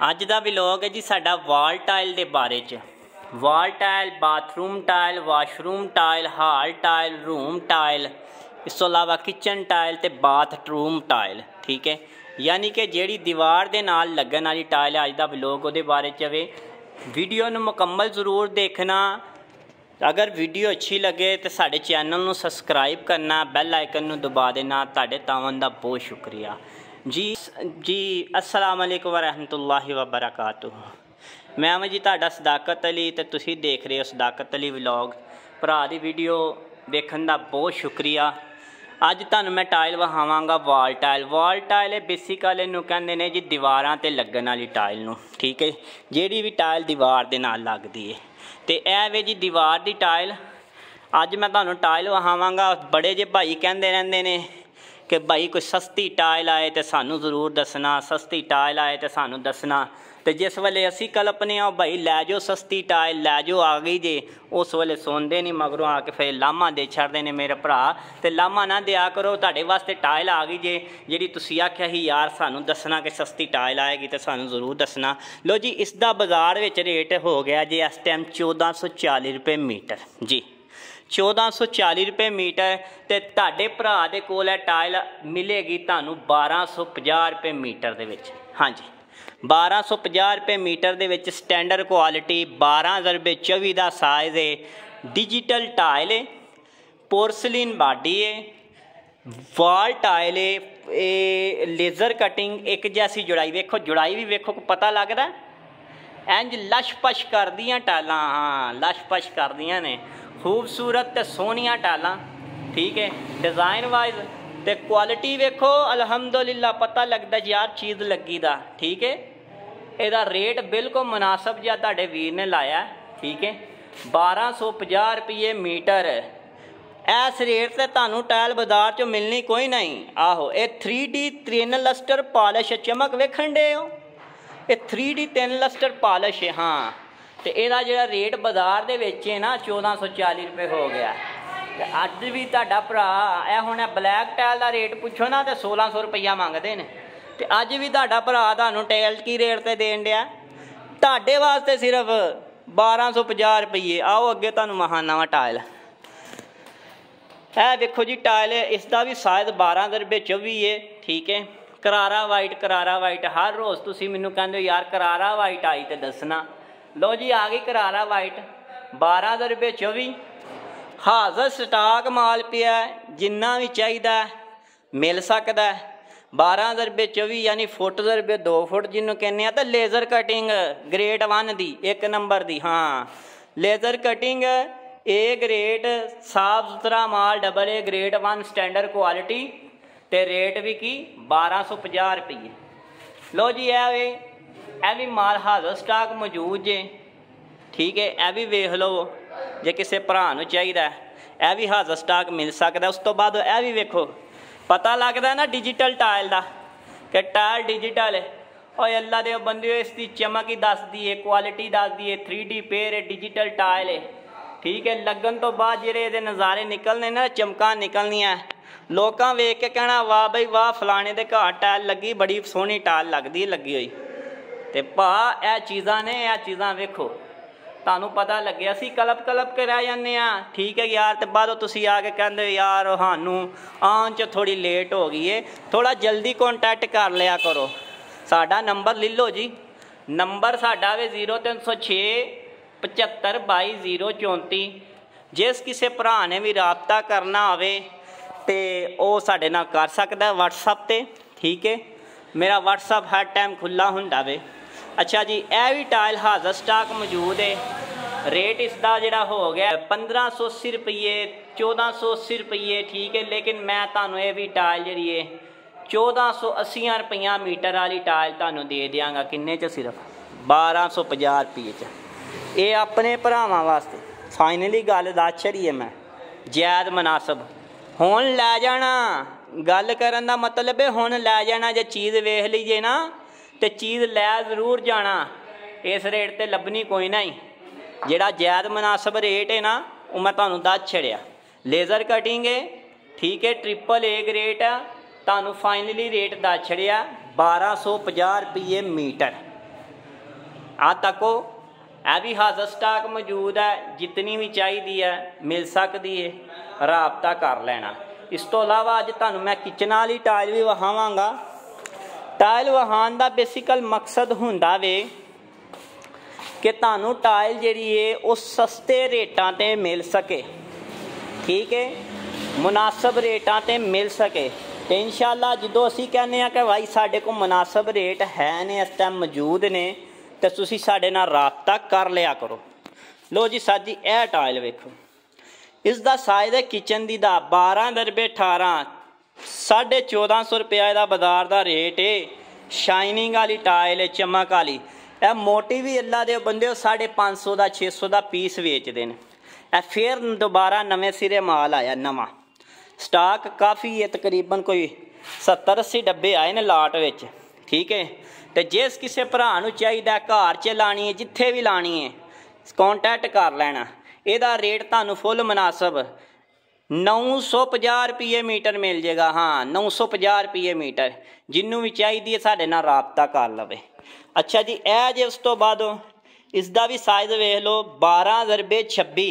ਅੱਜ ਦਾ ਵਲੌਗ ਹੈ ਜੀ ਸਾਡਾ ਵਾਲ ਟਾਇਲ ਦੇ ਬਾਰੇ ਚ। Wall tile, bathroom tile, washroom tile, hall tile, room tile, ਇਸ ਤੋਂ ਇਲਾਵਾ ਕਿਚਨ ਟਾਇਲ ਤੇ ਬਾਥਰੂਮ ਟਾਇਲ, ਠੀਕ ਹੈ? ਯਾਨੀ ਕਿ ਜਿਹੜੀ ਦੀਵਾਰ ਦੇ ਨਾਲ ਲੱਗਣ ਵਾਲੀ ਟਾਇਲ ਹੈ, ਅੱਜ ਦਾ ਵਲੌਗ ਉਹਦੇ ਬਾਰੇ ਚ ਵੇ ਵੀਡੀਓ ਨੂੰ ਮੁਕੰਮਲ ਜ਼ਰੂਰ ਦੇਖਣਾ। ਅਗਰ ਵੀਡੀਓ ਅੱਛੀ ਲੱਗੇ ਤੇ ਸਾਡੇ ਚੈਨਲ ਨੂੰ ਸਬਸਕ੍ਰਾਈਬ ਕਰਨਾ ਬੈਲ ਆਈਕਨ ਨੂੰ ਦਬਾ ਦੇਣਾ। ਤੁਹਾਡੇ ਤਾਵਨ ਦਾ ਬਹੁਤ ਸ਼ੁਕਰੀਆ। ਜੀ ਜੀ ਅਸਲਾਮ ਅਲੈਕੁਮ ਵਰਹਿਮਤੁਲਾਹਿ ਵਬਰਕਾਤੁਹ। ਮੈਂ ਹਾਂ ਜੀ ਤੁਹਾਡਾ ਸਦਾਕਤ ਅਲੀ ਤੇ ਤੁਸੀਂ ਦੇਖ ਰਹੇ ਹੋ ਸਦਾਕਤ ਅਲੀ ਵਲੌਗ। ਭਰਾ ਦੀ ਵੀਡੀਓ ਦੇਖਣ ਦਾ ਬਹੁਤ ਸ਼ੁਕਰੀਆ। ਅੱਜ ਤੁਹਾਨੂੰ ਮੈਂ ਟਾਇਲ ਵਹਾਵਾਂਗਾ ਵਾਲ ਟਾਇਲ। ਵਾਲ ਟਾਇਲ ਇਹ ਬੇਸਿਕਲ ਇਹਨੂੰ ਕਹਿੰਦੇ ਨੇ ਜੀ ਦੀਵਾਰਾਂ ਤੇ ਲੱਗਣ ਵਾਲੀ ਟਾਇਲ ਨੂੰ, ਠੀਕ ਹੈ ਜਿਹੜੀ ਵੀ ਟਾਇਲ ਦੀਵਾਰ ਦੇ ਨਾਲ ਲੱਗਦੀ ਹੈ ਤੇ ਇਹ ਵੇ ਜੀ ਦੀਵਾਰ ਦੀ ਟਾਇਲ। ਅੱਜ ਮੈਂ ਤੁਹਾਨੂੰ ਟਾਇਲ ਵਹਾਵਾਂਗਾ ਬੜੇ ਜੇ ਭਾਈ ਕਹਿੰਦੇ ਰਹਿੰਦੇ ਨੇ ਕਿ ਭਾਈ ਕੋਈ ਸਸਤੀ ਟਾਇਲ ਆਏ ਤੇ ਸਾਨੂੰ ਜ਼ਰੂਰ ਦੱਸਣਾ, ਸਸਤੀ ਟਾਇਲ ਆਏ ਤੇ ਸਾਨੂੰ ਦੱਸਣਾ। ਤੇ ਜਿਸ ਵੇਲੇ ਅਸੀਂ ਕਲਪਨੇ ਆ ਭਾਈ ਲੈ ਜਾਓ, ਸਸਤੀ ਟਾਇਲ ਲੈ ਜਾਓ, ਆ ਗਈ ਜੇ, ਉਸ ਵੇਲੇ ਸੁਣਦੇ ਨਹੀਂ, ਮਗਰੋਂ ਆ ਕੇ ਫਿਰ ਲਾਮਾ ਦੇ ਛੱਡਦੇ ਨੇ ਮੇਰੇ ਭਰਾ। ਤੇ ਲਾਮਾ ਨਾ ਦਿਆ ਕਰੋ, ਤੁਹਾਡੇ ਵਾਸਤੇ ਟਾਇਲ ਆ ਗਈ ਜੇ, ਜਿਹੜੀ ਤੁਸੀਂ ਆਖਿਆ ਸੀ, ਯਾਰ ਸਾਨੂੰ ਦੱਸਣਾ ਕਿ ਸਸਤੀ ਟਾਇਲ ਆਏਗੀ ਤੇ ਸਾਨੂੰ ਜ਼ਰੂਰ ਦੱਸਣਾ। ਲੋ ਜੀ, ਇਸ ਦਾ ਬਾਜ਼ਾਰ ਵਿੱਚ ਰੇਟ ਹੋ ਗਿਆ ਜੇ ਇਸ ਟਾਈਮ 1440 ਰੁਪਏ ਮੀਟਰ। ਜੀ। 1440 ਰੁਪਏ ਮੀਟਰ ਤੇ ਤੁਹਾਡੇ ਭਰਾ ਦੇ ਕੋਲ ਹੈ ਟਾਇਲ ਮਿਲੇਗੀ ਤੁਹਾਨੂੰ 1250 ਰੁਪਏ ਮੀਟਰ ਦੇ ਵਿੱਚ। ਹਾਂਜੀ। 1250 ਰੁਪਏ ਮੀਟਰ ਦੇ ਵਿੱਚ ਸਟੈਂਡਰਡ ਕੁਆਲਿਟੀ 12 ਰੁਪਏ 24 ਦਾ ਸਾਈਜ਼ ਹੈ ਡਿਜੀਟਲ ਟਾਇਲ ਹੈ ਪੋਰਸਲਿਨ ਬਾਡੀ ਹੈ ਵਾਲ ਟਾਇਲ ਹੈ ਇਹ ਲੇਜ਼ਰ ਕਟਿੰਗ ਇੱਕ ਜੈਸੀ ਜੁੜਾਈ ਵੇਖੋ, ਜੁੜਾਈ ਵੀ ਵੇਖੋ ਪਤਾ ਲੱਗਦਾ? ਇੰਜ ਲਸ਼-ਪਸ਼ ਕਰਦੀਆਂ ਟਾਲਾਂ ਹਾਂ, ਲਸ਼-ਪਸ਼ ਕਰਦੀਆਂ ਨੇ। ਖੂਬਸੂਰਤ ਤੇ ਸੋਹਣੀਆਂ ਟਾਲਾਂ, ਠੀਕ ਹੈ ਡਿਜ਼ਾਈਨ ਵਾਈਜ਼ ਤੇ ਕੁਆਲਿਟੀ ਵੇਖੋ, ਅਲਹਮਦੁਲਿਲਾ, ਪਤਾ ਲੱਗਦਾ ਯਾਰ ਚੀਜ਼ ਲੱਗੀ ਦਾ, ਠੀਕ ਹੈ, ਇਹਦਾ ਰੇਟ ਬਿਲਕੁਲ ਮੁਨਾਸਬ ਜਿਹਾ ਤੁਹਾਡੇ ਵੀਰ ਨੇ ਲਾਇਆ, ਠੀਕ ਹੈ 1250 ਰੁਪਏ ਮੀਟਰ। ਇਸ ਰੇਟ ਤੇ ਤੁਹਾਨੂੰ ਟਾਇਲ ਬਾਜ਼ਾਰ 'ਚੋਂ ਮਿਲਣੀ ਕੋਈ ਨਹੀਂ। ਆਹੋ, ਇਹ 3D ਤਿੰਨ ਲਸਟਰ ਪਾਲਿਸ਼ ਚਮਕ ਵੇਖਣ ਦੇ ਹੋ? ਇਹ 3D ਤਿੰਨ ਲਸਟਰ ਪਾਲਿਸ਼ ਹੈ, ਹਾਂ। ਤੇ ਇਹਦਾ ਜਿਹੜਾ ਰੇਟ ਬਾਜ਼ਾਰ ਦੇ ਵਿੱਚ ਹੈ ਨਾ 1440 ਰੁਪਏ ਹੋ ਗਿਆ। ਤੇ ਅੱਜ ਵੀ ਤੁਹਾਡਾ ਭਰਾ, ਇਹ ਹੁਣ ਬਲੈਕ ਟਾਇਲ ਦਾ ਰੇਟ ਪੁੱਛੋ ਨਾ, ਤੇ 1600 ਰੁਪਈਆ ਮੰਗਦੇ ਨੇ। ਤੇ ਅੱਜ ਵੀ ਤੁਹਾਡਾ ਭਰਾ ਤੁਹਾਨੂੰ ਟਾਇਲ ਕੀ ਰੇਟ ਤੇ ਦੇਣ ਡਿਆ? ਤੁਹਾਡੇ ਵਾਸਤੇ ਸਿਰਫ 1250 ਰੁਪਏ ਆਓ ਅੱਗੇ ਤੁਹਾਨੂੰ ਮਹਾ ਟਾਇਲ ਇਹ ਦੇਖੋ ਜੀ ਟਾਇਲ ਇਸ ਦਾ ਵੀ ਸਾਇਜ਼ 12 ਰੁਪਏ 24 ਹੈ ਠੀਕ ਹੈ? ਕਰਾਰਾ ਵਾਈਟ ਕਰਾਰਾ ਵਾਈਟ ਹਰ ਰੋਜ਼ ਤੁਸੀਂ ਮੈਨੂੰ ਕਹਿੰਦੇ ਹੋ, ਯਾਰ ਕਰਾਰਾ ਵਾਈਟ ਆਈ ਤੇ ਦੱਸਣਾ। ਲੋ ਜੀ, ਆ ਗਈ ਕਰਾਰਾ ਵਾਈਟ। 12 ਰੁਪਏ 24 ਹਾਜ਼ਰ ਸਟਾਕ ਮਾਲ ਪਿਆ ਜਿੰਨਾ ਵੀ ਚਾਹੀਦਾ ਮਿਲ ਸਕਦਾ 12 ਰੁਪਏ 24 ਯਾਨੀ ਫੁੱਟ ਦੇ ਰੁਪਏ 2 ਫੁੱਟ ਜਿਹਨੂੰ ਕਹਿੰਦੇ ਆ, ਤਾਂ ਲੇਜ਼ਰ ਕਟਿੰਗ ਗ੍ਰੇਡ 1 ਦੀ, ਇੱਕ ਨੰਬਰ ਦੀ, ਹਾਂ। ਲੇਜ਼ਰ ਕਟਿੰਗ ਏ ਗ੍ਰੇਡ ਸਾਫ਼ ਸੁਥਰਾ ਮਾਲ double A grade 1 standard quality ਤੇ ਰੇਟ ਵੀ ਕੀ? 1250 ਰੁਪਏ ਲੋ ਜੀ, ਇਹ ਵੇ ਇਹ ਵੀ ਮਾਲ ਹਾਜ਼ਰ ਸਟਾਕ ਮੌਜੂਦ ਜੇ। ਠੀਕ ਹੈ, ਇਹ ਵੀ ਵੇਖ ਲਓ ਜੇ ਕਿਸੇ ਭਰਾ ਨੂੰ ਚਾਹੀਦਾ ਇਹ ਵੀ ਹਾਜ਼ਰ ਸਟਾਕ ਮਿਲ ਸਕਦਾ। ਉਸ ਤੋਂ ਬਾਅਦ ਇਹ ਵੀ ਵੇਖੋ, ਪਤਾ ਲੱਗਦਾ ਨਾ ਡਿਜੀਟਲ ਟਾਇਲ ਦਾ ਕਿ ਟਾਇਲ ਡਿਜੀਟਲ ਹੈ। ਓਏ ਅੱਲਾ ਦੇ ਬੰਦਿਓ ਇਸ ਦੀ ਚਮਕ ਹੀ ਦੱਸਦੀ ਏ ਕੁਆਲਿਟੀ ਦੱਸਦੀ ਏ 3D ਪੇਅਰ ਏ ਡਿਜੀਟਲ ਟਾਇਲ ਏ ਠੀਕ ਹੈ, ਲੱਗਣ ਤੋਂ ਬਾਅਦ ਜਿਹੜੇ ਇਹਦੇ ਨਜ਼ਾਰੇ ਨਿਕਲਨੇ ਨਾ, ਚਮਕਾਂ ਨਿਕਲਣੀਆਂ। ਲੋਕਾਂ ਵੇਖ ਕੇ ਕਹਿਣਾ, ਵਾਹ ਬਈ ਵਾਹ, ਫਲਾਣੇ ਦੇ ਘਰ ਟਾਇਲ ਲੱਗੀ, ਬੜੀ ਸੋਹਣੀ ਟਾਇਲ ਲੱਗਦੀ ਲੱਗੀ ਹੋਈ। ਤੇ ਭਾ, ਇਹ ਚੀਜ਼ਾਂ ਨੇ, ਇਹ ਚੀਜ਼ਾਂ ਵੇਖੋ। ਤੁਹਾਨੂੰ ਪਤਾ ਲੱਗਿਆ ਸੀ ਕਲਪ ਕਲਪ ਕੇ ਰਹਿ ਜਾਂਦੇ ਆ ਠੀਕ ਹੈ ਯਾਰ, ਤੇ ਬਾਅਦੋਂ ਤੁਸੀਂ ਆ ਕੇ ਕਹਿੰਦੇ ਹੋ ਯਾਰ, ਸਾਨੂੰ ਆਉਣ ਚ ਥੋੜੀ ਲੇਟ ਹੋ ਗਈ ਏ। ਥੋੜਾ ਜਲਦੀ ਕੰਟੈਕਟ ਕਰ ਲਿਆ ਕਰੋ। ਸਾਡਾ ਨੰਬਰ ਲੈ ਲਓ ਜੀ। ਨੰਬਰ ਸਾਡਾ ਵੇ 0306 752234 ਜਿਸ ਕਿਸੇ ਭਰਾ ਨੇ ਵੀ ਰਾਬਤਾ ਕਰਨਾ ਆਵੇ ਤੇ ਉਹ ਸਾਡੇ ਨਾਲ ਕਰ ਸਕਦਾ WhatsApp ਤੇ। ਠੀਕ ਹੈ? ਮੇਰਾ WhatsApp ਹਰ ਟਾਈਮ ਖੁੱਲਾ ਹੁੰਦਾ ਵੇ। ਅੱਛਾ ਜੀ, ਇਹ ਵੀ ਟਾਇਲ ਹਾਜ਼ਰ ਸਟਾਕ ਮੌਜੂਦ ਹੈ ਰੇਟ ਇਸ ਦਾ ਜਿਹੜਾ ਹੋ ਗਿਆ 1580 ਰੁਪਏ 1480 ਰੁਪਏ ਠੀਕ ਹੈ ਲੇਕਿਨ ਮੈਂ ਤੁਹਾਨੂੰ ਇਹ ਵੀ ਟਾਇਲ ਜਿਹੜੀ ਹੈ 1480 ਰੁਪਈਆ ਮੀਟਰ ਵਾਲੀ ਟਾਇਲ ਤੁਹਾਨੂੰ ਦੇ ਦਿਆਂਗਾ। ਕਿੰਨੇ ਚ ਸਿਰਫ? 1250 ਰੁਪਏ ਚ। ਇਹ ਆਪਣੇ ਭਰਾਵਾਂ ਵਾਸਤੇ। ਫਾਈਨਲੀ ਗੱਲ ਦਾ ਛੜੀ ਹੈ ਮੈਂ। ਜਾਇਦ ਮناسب। ਹੁਣ ਲੈ ਜਾਣਾ। ਗੱਲ ਕਰਨ ਦਾ ਮਤਲਬ ਹੈ ਹੁਣ ਲੈ ਜਾਣਾ, ਜੇ ਚੀਜ਼ ਵੇਖ ਲਈਏ ਨਾ ਤੇ ਚੀਜ਼ ਲੈ ਜ਼ਰੂਰ ਜਾਣਾ। ਇਸ ਰੇਟ ਤੇ ਲੱਭਣੀ ਕੋਈ ਨਹੀਂ। ਜਿਹੜਾ ਜਾਇਦ ਮناسب ਰੇਟ ਹੈ ਨਾ, ਉਹ ਮੈਂ ਤੁਹਾਨੂੰ ਦੱਸ ਛੜਿਆ ਲੇਜ਼ਰ ਕਟਿੰਗ ਹੈ ਠੀਕ ਹੈ ਟ੍ਰਿਪਲ ਏ ਗ੍ਰੇਟ ਆ। ਤੁਹਾਨੂੰ ਫਾਈਨਲੀ ਰੇਟ ਦੱਸ ਛੜਿਆ 1250 ਰੁਪਏ ਮੀਟਰ। ਆ ਤੱਕੋ, ਇਹ ਵੀ ਹਾਜ਼ਰ ਸਟਾਕ ਮੌਜੂਦ ਹੈ ਜਿੰਨੀ ਵੀ ਚਾਹੀਦੀ ਹੈ ਮਿਲ ਸਕਦੀ ਹੈ ਰਾਬਤਾ ਕਰ ਲੈਣਾ। ਇਸ ਤੋਂ ਇਲਾਵਾ ਅੱਜ ਤੁਹਾਨੂੰ ਮੈਂ ਕਿਚਨ ਵਾਲੀ ਟਾਇਲ ਵੀ ਵਹਾਵਾਂਗਾ ਟਾਇਲ ਵਹਾਉਣ ਦਾ ਬੇਸਿਕਲ ਮਕਸਦ ਹੁੰਦਾ ਵੇ ਕਿ ਤੁਹਾਨੂੰ ਟਾਇਲ ਜਿਹੜੀ ਏ, ਉਹ ਸਸਤੇ ਰੇਟਾਂ ਤੇ ਮਿਲ ਸਕੇ। ਠੀਕ ਹੈ ਮੁਨਾਸਬ ਰੇਟਾਂ ਤੇ ਮਿਲ ਸਕੇ। ਤੇ ਇਨਸ਼ਾਅੱਲਾ ਜਦੋਂ ਅਸੀਂ ਕਹਿੰਦੇ ਆ ਕਿ ਭਾਈ ਸਾਡੇ ਕੋਲ ਮੁਨਾਸਬ ਰੇਟ ਹੈ ਨੇ, ਇਸ ਟਾਈਮ ਮੌਜੂਦ ਨੇ, ਤੇ ਤੁਸੀਂ ਸਾਡੇ ਨਾਲ ਰਾਬਤਾ ਕਰ ਲਿਆ ਕਰੋ। ਲੋ ਜੀ ਸਾਜੀ ਇਹ ਟਾਇਲ ਵੇਖੋ। ਇਸ ਦਾ ਸਾਈਜ਼ ਹੈ ਕਿਚਨ ਦੀ ਦਾ 12 ਦਰਬੇ 18 ਸਾਢੇ 1450 ਰੁਪਏ ਦਾ ਬਾਜ਼ਾਰ ਦਾ ਰੇਟ ਏ। ਸ਼ਾਈਨਿੰਗ ਵਾਲੀ ਟਾਇਲ ਏ, ਚਮਕ ਵਾਲੀ। ਇਹ ਮੋਟੀ ਵੀ ਅੱਲਾ ਦੇ ਬੰਦੇ 550 ਦਾ 600 ਦਾ ਪੀਸ ਵੇਚਦੇ ਨੇ। ਇਹ ਫੇਰ ਦੁਬਾਰਾ ਨਵੇਂ ਸਿਰੇ ਮਾਲ ਆਇਆ, ਨਵਾਂ। ਸਟਾਕ ਕਾਫੀ ਹੈ ਤਕਰੀਬਨ ਕੋਈ 70 80 ਡੱਬੇ ਆਏ ਨੇ ਲਾਟ ਵਿੱਚ। ਠੀਕ ਹੈ ਤੇ ਜਿਸ ਕਿਸੇ ਭਰਾ ਨੂੰ ਚਾਹੀਦਾ ਘਰ 'ਚ ਲਾਣੀ ਹੈ ਜਿੱਥੇ ਵੀ ਲਾਣੀ ਹੈ ਕੰਟੈਕਟ ਕਰ ਲੈਣਾ। ਇਹਦਾ ਰੇਟ ਤੁਹਾਨੂੰ ਫੁੱਲ ਮੁਨਾਸਬ 950 ਰੁਪਏ ਮੀਟਰ ਮਿਲ ਜੇਗਾ ਹਾਂ 950 ਰੁਪਏ ਮੀਟਰ ਜਿੰਨੂੰ ਵੀ ਚਾਹੀਦੀ ਹੈ ਸਾਡੇ ਨਾਲ ਰਾਬਤਾ ਕਰ ਲਵੇ ਅੱਛਾ ਜੀ ਇਹ ਜੇ ਉਸ ਤੋਂ ਬਾਅਦ ਇਸ ਦਾ ਵੀ ਸਾਈਜ਼ ਵੇਖ ਲਓ 12 ਜ਼ਰਬੇ 26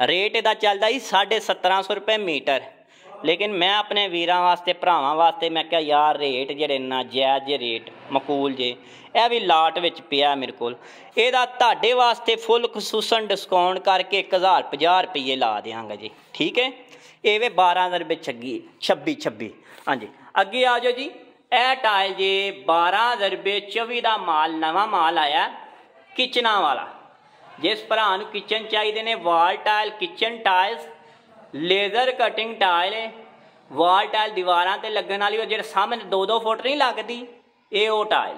ਰੇਟ ਇਹਦਾ ਚੱਲਦਾ ਜੀ 1750 ਰੁਪਏ ਮੀਟਰ ਲੇਕਿਨ ਮੈਂ ਆਪਣੇ ਵੀਰਾਂ ਵਾਸਤੇ, ਭਰਾਵਾਂ ਵਾਸਤੇ ਮੈਂ ਕਿਹਾ, ਯਾਰ, ਰੇਟ ਜਿਹੜੇ ਨਾ ਜਾਇਜ਼ ਜੇ, ਰੇਟ ਮਕੂਲ ਜੇ, ਇਹ ਵੀ ਲਾਟ ਵਿੱਚ ਪਿਆ ਮੇਰੇ ਕੋਲ। ਇਹਦਾ ਤੁਹਾਡੇ ਵਾਸਤੇ ਫੁੱਲ ਖਸੂਸਨ ਡਿਸਕਾਊਂਟ ਕਰਕੇ 1050 ਰੁਪਏ ਲਾ ਦੇਵਾਂਗਾ ਜੀ, ਠੀਕ ਹੈ? ਇਹ ਵੇ 12 ਰੁਪਏ 26 26 26 ਹਾਂਜੀ, ਅੱਗੇ ਆ ਜਾਓ ਜੀ। ਇਹ ਟਾਇਲ ਜੇ 12 ਰੁਪਏ 24 ਦਾ ਮਾਲ, ਨਵਾਂ ਮਾਲ ਆਇਆ, ਕਿਚਨਾਂ ਵਾਲਾ। ਜਿਸ ਭਰਾ ਨੂੰ ਕਿਚਨ ਚਾਹੀਦੇ ਨੇ, wall tile, kitchen tiles laser cutting tile wall tile ਦੀਵਾਰਾਂ ਤੇ ਲੱਗਣ ਵਾਲੀ ਉਹ ਜਿਹੜੇ ਸਾਹਮਣੇ 2-2 ਫੁੱਟ ਨਹੀਂ ਲੱਗਦੀ, ਇਹ ਉਹ ਟਾਇਲ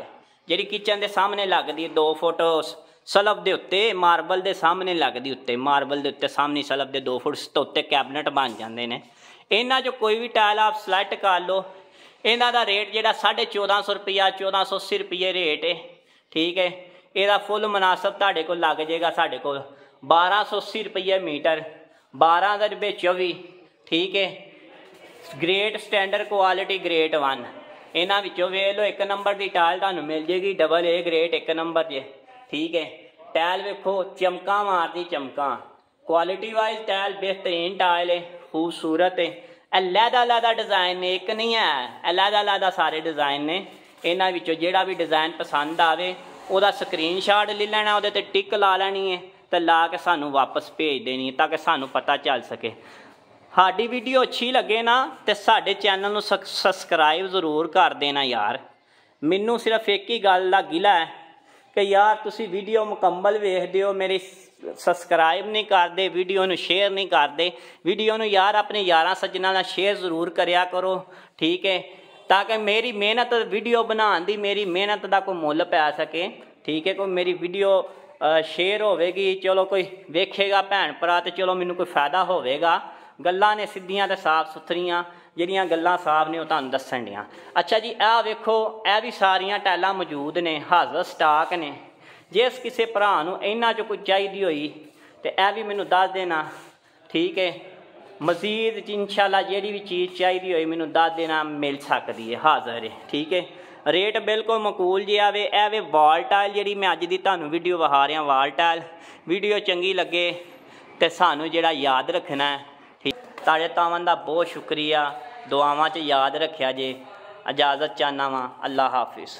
ਜਿਹੜੀ ਕਿਚਨ ਦੇ ਸਾਹਮਣੇ ਲੱਗਦੀ ਹੈ 2 ਫੁੱਟ ਸਲਬ ਦੇ ਉੱਤੇ, ਮਾਰਬਲ ਦੇ ਸਾਹਮਣੇ ਲੱਗਦੀ ਉੱਤੇ, ਮਾਰਬਲ ਦੇ ਉੱਤੇ ਸਾਹਮਣੇ ਸਲਬ ਦੇ 2 ਫੁੱਟ ਤੋਂ ਉੱਤੇ ਕੈਬਨਟ ਬਣ ਜਾਂਦੇ ਨੇ। ਇਹਨਾਂ 'ਚ ਕੋਈ ਵੀ ਟਾਇਲ ਆਪ ਸਲੈਕਟ ਕਰ ਲਓ। ਇਹਨਾਂ ਦਾ ਰੇਟ ਜਿਹੜਾ 1450 ਰੁਪਿਆ 1480 ਰੁਪਏ ਰੇਟ ਹੈ ਠੀਕ ਹੈ ਇਹਦਾ ਫੁੱਲ ਮناسب ਤੁਹਾਡੇ ਕੋਲ ਲੱਗ ਜਾਏਗਾ ਸਾਡੇ ਕੋਲ 1280 ਰੁਪਏ ਮੀਟਰ। 12 ਦੇ ਰੁਪਏ 24 ਠੀਕ ਹੈ ਗ੍ਰੇਟ ਸਟੈਂਡਰਡ ਕੁਆਲਿਟੀ ਗ੍ਰੇਟ 1 ਇਹਨਾਂ ਵਿੱਚੋਂ ਵੇਖ ਲਓ, ਇੱਕ ਨੰਬਰ ਦੀ ਟਾਇਲ ਤੁਹਾਨੂੰ ਮਿਲ ਜੇਗੀ ਡਬਲ ਏ ਗ੍ਰੇਟ ਇੱਕ ਨੰਬਰ ਜੇ, ਠੀਕ ਹੈ ਟਾਇਲ ਵੇਖੋ, ਚਮਕਾਂ ਮਾਰਦੀ ਚਮਕਾਂ। ਕੁਆਲਿਟੀ ਵਾਈਜ਼ ਟਾਇਲ ਬਿਹਤਰੀਨ ਟਾਇਲ ਹੈ ਖੂਬਸੂਰਤ ਹੈ ਅਲੱਦਾ ਅਲੱਦਾ ਡਿਜ਼ਾਈਨ ਨੇ, ਇੱਕ ਨਹੀਂ ਹੈ। ਅਲੱਦਾ ਅਲੱਦਾ ਸਾਰੇ ਡਿਜ਼ਾਈਨ ਨੇ। ਇਹਨਾਂ ਵਿੱਚੋਂ ਜਿਹੜਾ ਵੀ ਡਿਜ਼ਾਈਨ ਪਸੰਦ ਆਵੇ, ਉਹਦਾ ਸਕਰੀਨਸ਼ਾਟ ਲੈ ਲੈਣਾ, ਉਹਦੇ ਤੇ ਟਿਕ ਲਾ ਲੈਣੀ ਹੈ ਤੇ ਲਾ ਕੇ ਸਾਨੂੰ ਵਾਪਸ ਭੇਜ ਦੇਣੀ ਤਾਂ ਕਿ ਸਾਨੂੰ ਪਤਾ ਚੱਲ ਸਕੇ। ਸਾਡੀ ਵੀਡੀਓ ਅੱਛੀ ਲੱਗੇ ਨਾ ਤੇ ਸਾਡੇ ਚੈਨਲ ਨੂੰ ਸਬਸਕ੍ਰਾਈਬ ਜ਼ਰੂਰ ਕਰ ਦੇਣਾ ਯਾਰ। ਮੈਨੂੰ ਸਿਰਫ ਇੱਕ ਹੀ ਗੱਲ ਦਾ ਗਿਲਾ ਹੈ ਕਿ ਯਾਰ ਤੁਸੀਂ ਵੀਡੀਓ ਮੁਕੰਮਲ ਵੇਖਦੇ ਹੋ, ਮੇਰੀ ਸਬਸਕ੍ਰਾਈਬ ਨਹੀਂ ਕਰਦੇ ਵੀਡੀਓ ਨੂੰ ਸ਼ੇਅਰ ਨਹੀਂ ਕਰਦੇ। ਵੀਡੀਓ ਨੂੰ ਯਾਰ ਆਪਣੇ ਯਾਰਾਂ ਸੱਜਣਾ ਨਾਲ ਸ਼ੇਅਰ ਜ਼ਰੂਰ ਕਰਿਆ ਕਰੋ, ਠੀਕ ਹੈ? ਤਾਂ ਕਿ ਮੇਰੀ ਮਿਹਨਤ ਵੀਡੀਓ ਬਣਾਉਣ ਦੀ ਮੇਰੀ ਮਿਹਨਤ ਦਾ ਕੋਈ ਮੁੱਲ ਪੈ ਸਕੇ, ਠੀਕ ਹੈ? ਕੋਈ ਮੇਰੀ ਵੀਡੀਓ ਸ਼ੇਅਰ ਹੋਵੇਗੀ, ਚਲੋ ਕੋਈ ਵੇਖੇਗਾ ਭੈਣ ਭਰਾ ਤੇ ਚਲੋ ਮੈਨੂੰ ਕੋਈ ਫਾਇਦਾ ਹੋਵੇਗਾ। ਗੱਲਾਂ ਨੇ ਸਿੱਧੀਆਂ ਤੇ ਸਾਫ਼ ਸੁਥਰੀਆਂ, ਜਿਹੜੀਆਂ ਗੱਲਾਂ ਸਾਫ਼ ਨੇ ਉਹ ਤੁਹਾਨੂੰ ਦੱਸਣ ਡੀਆਂ। ਅੱਛਾ ਜੀ, ਆਹ ਵੇਖੋ, ਇਹ ਵੀ ਸਾਰੀਆਂ ਟੈਲਾਂ ਮੌਜੂਦ ਨੇ, ਹਾਜ਼ਰ ਸਟਾਕ ਨੇ। ਜਿਸ ਕਿਸੇ ਭਰਾ ਨੂੰ ਇਹਨਾਂ 'ਚੋਂ ਕੋਈ ਚਾਹੀਦੀ ਹੋਈ, ਤੇ ਇਹ ਵੀ ਮੈਨੂੰ ਦੱਸ ਦੇਣਾ, ਠੀਕ ਹੈ? ਮਜ਼ੀਦ, ਇਨਸ਼ਾਅੱਲਾ ਜਿਹੜੀ ਵੀ ਚੀਜ਼ ਚਾਹੀਦੀ ਹੋਈ, ਮੈਨੂੰ ਦੱਸ ਦੇਣਾ, ਮਿਲ ਸਕਦੀ ਹੈ, ਹਾਜ਼ਰ ਹੈ, ਠੀਕ ਹੈ? ਰੇਟ ਬਿਲਕੁਲ ਮਕੂਲ ਜਿਹਾ ਵੇ, ਇਹ ਵੇ ਵਾਲ ਟਾਇਲ ਜਿਹੜੀ ਮੈਂ ਅੱਜ ਦੀ ਤੁਹਾਨੂੰ ਵੀਡੀਓ ਵਿਖਾ ਰਿਹਾ ਵਾਲ ਟਾਇਲ ਵੀਡੀਓ ਚੰਗੀ ਲੱਗੇ ਤੇ ਸਾਨੂੰ ਜਿਹੜਾ ਯਾਦ ਰੱਖਣਾ ਹੈ, ਠੀਕ। ਤੁਹਾਡੇ ਤਾਵਾਂ ਦਾ ਬਹੁਤ ਸ਼ੁਕਰੀਆ, ਦੁਆਵਾਂ 'ਚ ਯਾਦ ਰੱਖਿਆ ਜੇ। ਇਜਾਜ਼ਤ ਚਾਹਨਾ ਵਾਂ ਅੱਲਾ ਹਾਫਿਜ਼।